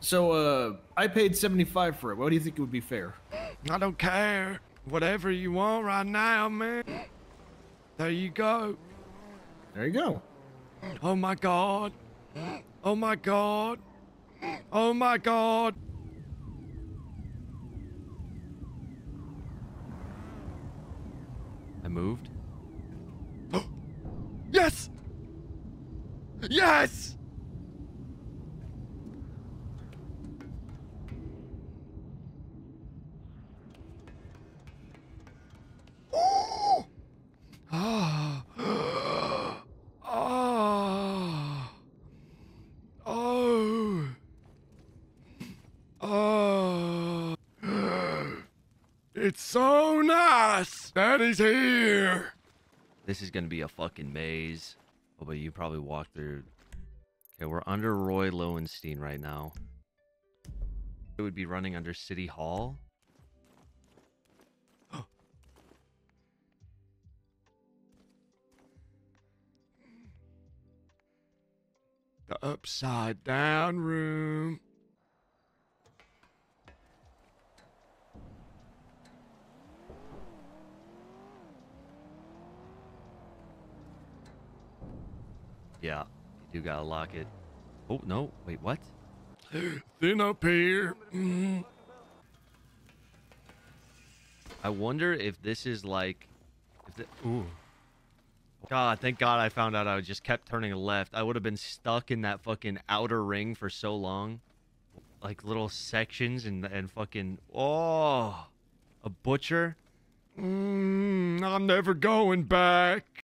So, uh, I paid 75 for it. What do you think it would be fair? I don't care. Whatever you want right now, man. There you go. There you go. Oh my god. Oh my god. Oh my god. I moved. yes! Yes! Ah. Ah. Oh. Oh. It's so nice that he's here. This is gonna be a fucking maze. Oh, but you probably walk through. Okay, we're under Roy Lowenstein right now. It would be running under City Hall. The upside down room. Yeah, you do gotta lock it. Oh, no. Wait, what? Then up here. Mm. I wonder if this is like. If the, ooh. God, thank God I found out I just kept turning left. I would have been stuck in that fucking outer ring for so long. Like little sections and, and fucking. Oh. A butcher? Mm, I'm never going back.